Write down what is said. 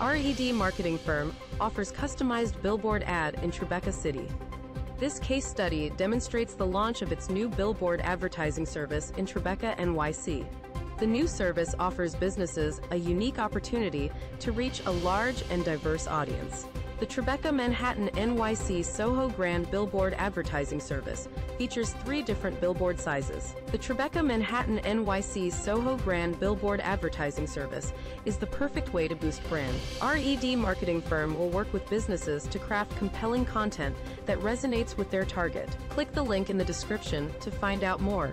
RED marketing firm offers customized billboard ad in Tribeca City. This case study demonstrates the launch of its new billboard advertising service in Tribeca, NYC. The new service offers businesses a unique opportunity to reach a large and diverse audience. The Tribeca Manhattan NYC Soho Grand Billboard Advertising Service features three different billboard sizes. The Tribeca Manhattan NYC Soho Grand Billboard Advertising Service is the perfect way to boost brand. RED marketing firm will work with businesses to craft compelling content that resonates with their target. Click the link in the description to find out more.